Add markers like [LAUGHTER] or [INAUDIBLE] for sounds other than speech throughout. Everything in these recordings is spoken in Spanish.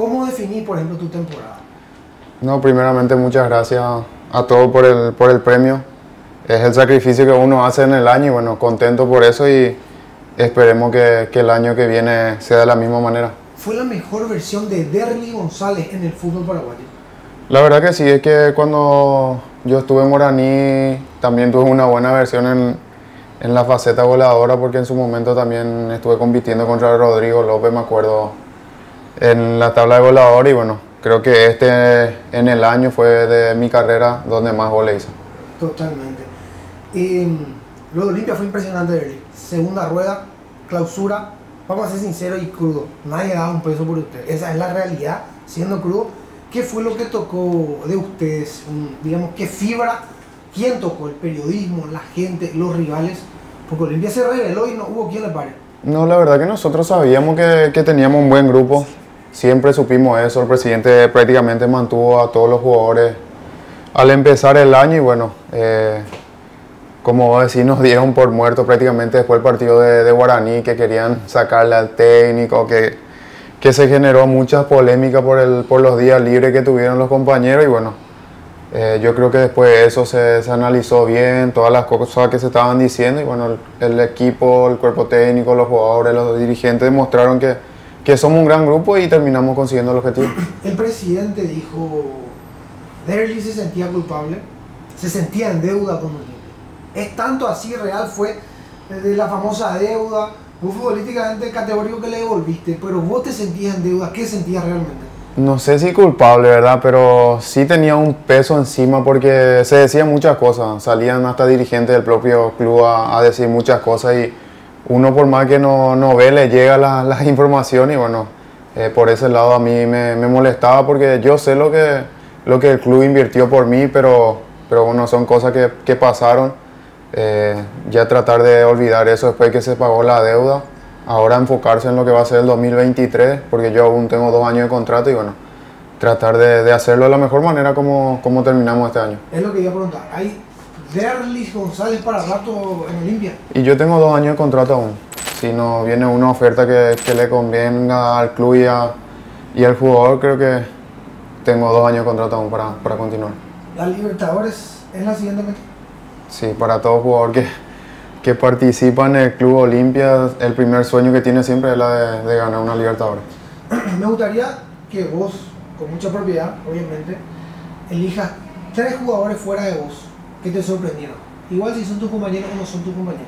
¿Cómo definís, por ejemplo, tu temporada? No, primeramente muchas gracias a todos por el, por el premio. Es el sacrificio que uno hace en el año y bueno, contento por eso y esperemos que, que el año que viene sea de la misma manera. ¿Fue la mejor versión de Derly González en el fútbol paraguayo? La verdad que sí, es que cuando yo estuve en Moraní también tuve una buena versión en, en la faceta voladora porque en su momento también estuve compitiendo contra Rodrigo López, me acuerdo, en la tabla de volador y bueno, creo que este en el año fue de mi carrera donde más goles hice. Totalmente. Eh, lo de Olimpia fue impresionante. Segunda rueda, clausura, vamos a ser sinceros y crudo. Nadie da un peso por usted. Esa es la realidad, siendo crudo. ¿Qué fue lo que tocó de ustedes? Un- digamos, ¿qué fibra? ¿Quién tocó? ¿El periodismo, la gente, los rivales? Porque Olimpia se reveló y no hubo quien le pare. No, la verdad que nosotros sabíamos que, que teníamos un buen grupo. Siempre supimos eso. El presidente prácticamente mantuvo a todos los jugadores al empezar el año y bueno, eh, como vos nos dieron por muertos prácticamente después del partido de, de Guaraní que querían sacarle al técnico, que, que se generó muchas polémicas por, el, por los días libres que tuvieron los compañeros y bueno, eh, yo creo que después de eso se, se analizó bien, todas las cosas que se estaban diciendo y bueno, el, el equipo, el cuerpo técnico, los jugadores, los dirigentes demostraron que, que somos un gran grupo y terminamos consiguiendo el objetivo. [CLEARS THROAT] El presidente dijo, Derly se sentía culpable, se sentía en deuda con Olimpia. Es tanto así real, fue de la famosa deuda, vos futbolísticamente categórico que le devolviste, pero vos te sentías en deuda, ¿qué sentías realmente? No sé si culpable, ¿verdad? Pero sí tenía un peso encima porque se decían muchas cosas. Salían hasta dirigentes del propio club a, a decir muchas cosas y uno por más que no, no ve le llega la- las [LAUGHS] informaciones y bueno, eh, por ese lado a mí me, molestaba porque yo sé lo que, lo que el club invirtió por mí, pero, pero bueno, son cosas que, que pasaron. Eh, ya tratar de olvidar eso después que se pagó la deuda. Ahora enfocarse en lo que va a ser el 2023, porque yo aún tengo dos años de contrato y bueno, tratar de, hacerlo de la mejor manera como, como terminamos este año. Es lo que a preguntar. ¿Hay Derlis González para rato en Olimpia? Y yo tengo dos años de contrato aún. Si no viene una oferta que, que le convenga al club y, a- y al jugador, creo que tengo dos años de contrato aún para, para continuar. La Libertadores es la siguiente meta. Sí, para todo jugador que, que participa en el Club Olimpia, el primer sueño que tiene siempre es la de, de ganar una Libertadores. [CLEARS THROAT] Me gustaría que vos, con mucha propiedad, obviamente, elijas tres jugadores fuera de vos que te sorprendieron. Igual si son tus compañeros o no son tus compañeros.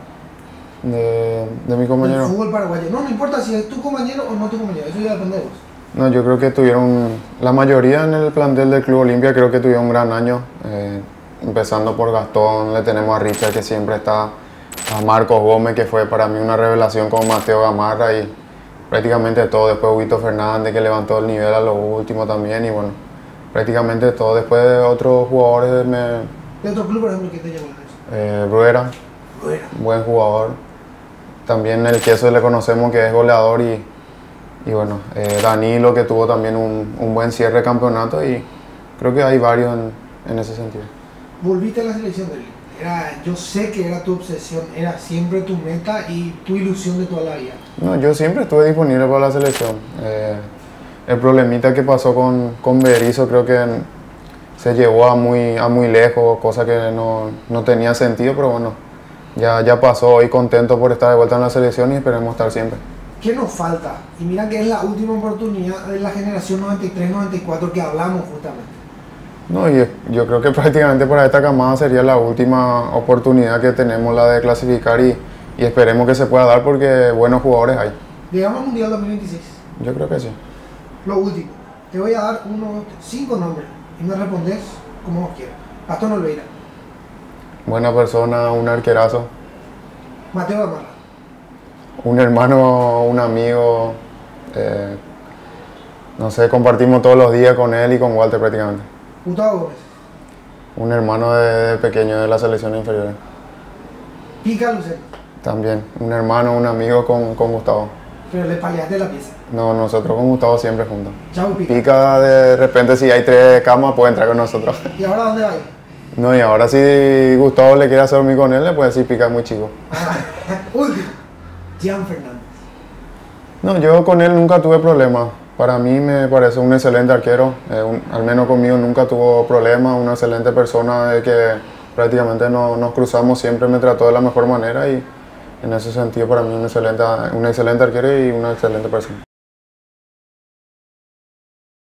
De, de mi El compañero. fútbol paraguayo. No, no importa si es tu compañero o no tu compañero. Eso ya depende de vos. No, yo creo que tuvieron, la mayoría en el plantel del Club Olimpia creo que tuvieron un gran año. eh, empezando por Gastón, le tenemos a Richard que siempre está, a Marcos Gómez que fue para mí una revelación con Mateo Gamarra y prácticamente todo. Después Huito Fernández que levantó el nivel a lo último también y bueno, prácticamente todo. Después de otros jugadores, me, De otro club, por ejemplo, que te llamó la atención. eh, Bruera, buen jugador. También el queso le conocemos que es goleador y, y bueno, eh, Danilo que tuvo también un, un buen cierre de campeonato y creo que hay varios en, en ese sentido. volviste a la selección de. Era, yo sé que era tu obsesión, era siempre tu meta y tu ilusión de toda la vida. No, yo siempre estuve disponible para la selección. Eh, el problemita que pasó con, con Berizzo creo que en- se llevó a muy, a muy lejos, cosa que no, no tenía sentido, pero bueno, ya, ya pasó. Hoy contento por estar de vuelta en la selección y esperemos estar siempre. ¿Qué nos falta? Y mira que es la última oportunidad de la generación 93-94 que hablamos justamente. No, y yo creo que [LAUGHS] prácticamente para esta camada sería la última oportunidad que tenemos la de clasificar y, y esperemos que se pueda dar porque buenos jugadores hay. Llegamos al Mundial 2026. Yo creo que sí. Lo último, te voy a dar uno, cinco nombres y me respondes como vos quieras. Gastón Olveira, Buena persona, un arquerazo, Mateo Gamarra, un hermano, un amigo. eh, no sé, compartimos todos los días con él y con Walter prácticamente. Gustavo Gómez, Un hermano de, de pequeño de la selección inferior. Pica Lucero, También, un hermano, un amigo con, con Gustavo. Pero le pagaste la pieza. No, nosotros con Gustavo siempre juntos. Chau, pica. Pica de repente si hay tres camas puede entrar con nosotros. [LAUGHS] ¿Y ahora dónde va? No, y ahora si Gustavo le quiere hacer dormir con él, le puede decir pica muy chico. Ah, [LAUGHS] Último, Gian Fernández. No, yo con él nunca tuve problemas. Para mí me parece un excelente arquero. Eh, al menos conmigo nunca tuvo problemas. Una excelente persona que prácticamente no, nos cruzamos siempre, me trató de la mejor manera y en ese sentido para mí un excelente, un excelente arquero y una excelente persona.